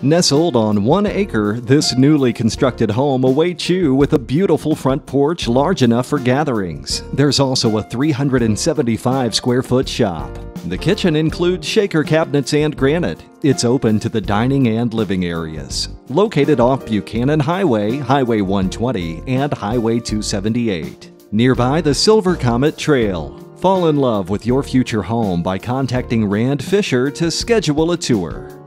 Nestled on one acre, this newly constructed home awaits you with a beautiful front porch large enough for gatherings. There's also a 375 square foot shop. The kitchen includes shaker cabinets and granite. It's open to the dining and living areas. Located off Buchanan Highway, Highway 120, and Highway 278. Nearby the Silver Comet Trail. Fall in love with your future home by contacting Rand Fisher to schedule a tour.